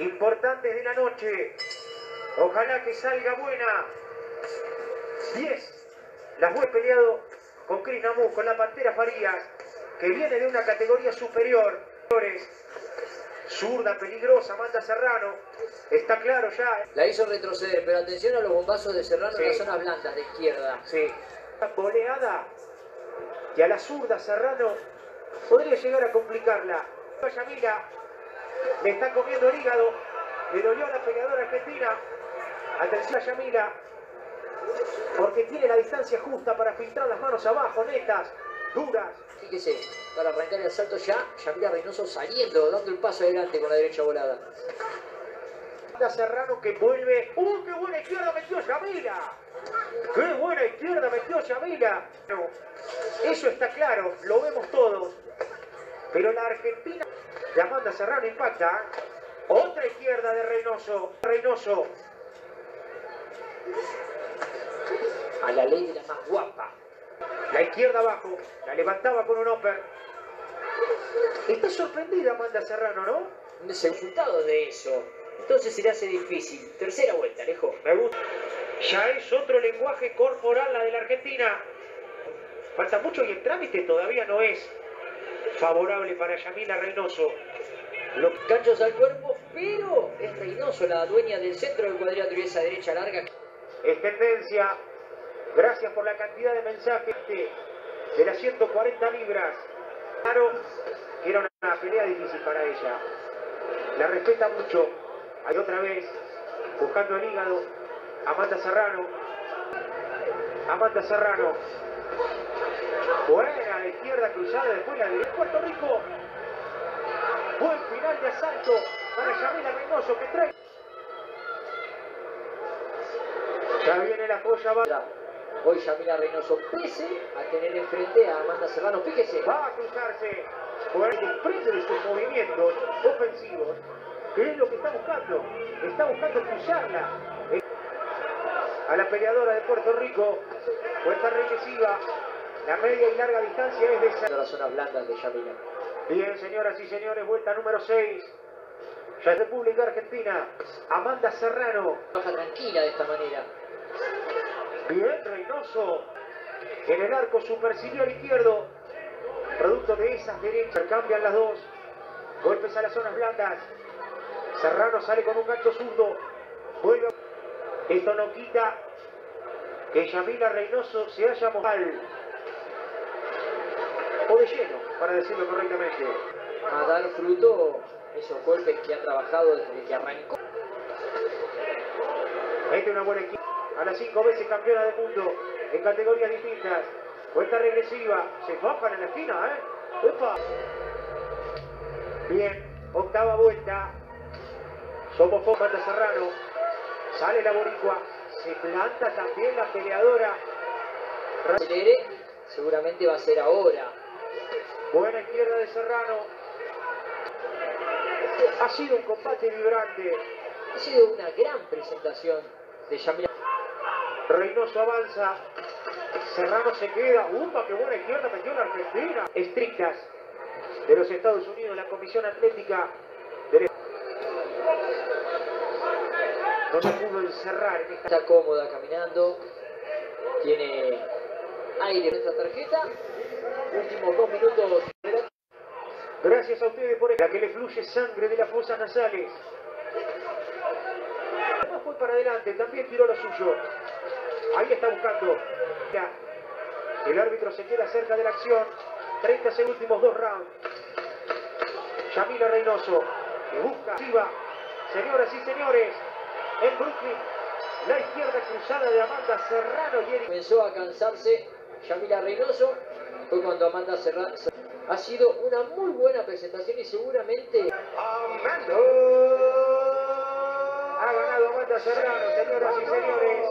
importantes de la noche. Ojalá que salga buena. 10. Las voy peleado con Cris con la Pantera Farías, que viene de una categoría superior. Zurda peligrosa, manda Serrano. Está claro ya. La hizo retroceder, pero atención a los bombazos de Serrano en las zonas blandas de izquierda. Sí. Boleada. Y a la zurda Serrano podría llegar a complicarla. Yamila le está comiendo el hígado. Le dolió a la peleadora argentina. Atención a Yamila. Porque tiene la distancia justa para filtrar las manos abajo, netas, duras. Fíjese, para arrancar el asalto ya, Yamila Reynoso saliendo, dando el paso adelante con la derecha volada. Serrano que vuelve. ¡Uh, qué buena izquierda metió Yamila! ¡Qué buena izquierda metió Yamila! No, eso está claro, lo vemos todos. Pero la Argentina, la manda Serrano, impacta. Otra izquierda de Reynoso. Reynoso. A la ley de la más guapa. La izquierda abajo. La levantaba con un upper. Está sorprendida Amanda Serrano, ¿no? Resultados de eso. Entonces se le hace difícil. Tercera vuelta, Alejo. Me gusta. Ya es otro lenguaje corporal la de la Argentina. Falta mucho y el trámite todavía no es favorable para Yamila Reynoso. Los canchos al cuerpo, pero es Reynoso la dueña del centro del cuadrilátero y esa derecha larga. Es tendencia. Gracias por la cantidad de mensajes de, las 140 libras. Claro que era una pelea difícil para ella. La respeta mucho. Hay otra vez, buscando el hígado, Amanda Serrano. Amanda Serrano. Buena la izquierda cruzada, después la de Puerto Rico. Buen final de asalto para Yamila Reynoso que trae. Ya viene la joya. va- Hoy Yamila Reynoso, pese a tener enfrente a Amanda Serrano, fíjese. va a cruzarse desprende de sus movimientos ofensivos, que es lo que está buscando. Está buscando cruzarla eh, a la peleadora de Puerto Rico. Vuelta regresiva. La media y larga distancia es de esa. las zonas blandas de Yamila. Bien, señoras y señores, vuelta número 6. Ya es República Argentina. Amanda Serrano. Baja tranquila de esta manera. Bien, Reynoso. En el arco superciliar izquierdo. Producto de esas derechas. Cambian las dos. Golpes a las zonas blandas. Serrano sale con un gancho zurdo. Vuelve. Esto no quita que Yamila Reynoso se haya mojado. O de lleno, para decirlo correctamente. A dar fruto esos golpes que ha trabajado desde que arrancó. Mete una buena equipo. A las cinco veces campeona del mundo en categorías distintas. Vuelta regresiva. Se bajan en la esquina, ¿eh? Bien, octava vuelta. Somos Mata Serrano. Sale la boricua. Se planta también la peleadora. Seguramente va a ser ahora. Buena izquierda de Serrano. Ha sido un combate vibrante. Ha sido una gran presentación de Yamila. Reynoso avanza. Serrano se queda. ¡Upa! ¡Qué buena izquierda metió la Argentina! Estrictas de los Estados Unidos, la Comisión Atlética No se pudo encerrar en esta. Está cómoda caminando. Tiene aire en esta tarjeta. Últimos dos minutos. Gracias a ustedes por la que le fluye sangre de las fosas nasales. Además fue para adelante, también tiró lo suyo. Ahí está buscando. El árbitro se queda cerca de la acción. 30 segundos, dos rounds. Yamila Reynoso, que busca arriba. Señoras y señores, en Brooklyn, la izquierda cruzada de Amanda Serrano y. Comenzó a cansarse Yamila Reynoso. Fue cuando Amanda Serrano. Ha sido una muy buena presentación y seguramente Ha ganado Amanda Serrano, señoras y señores.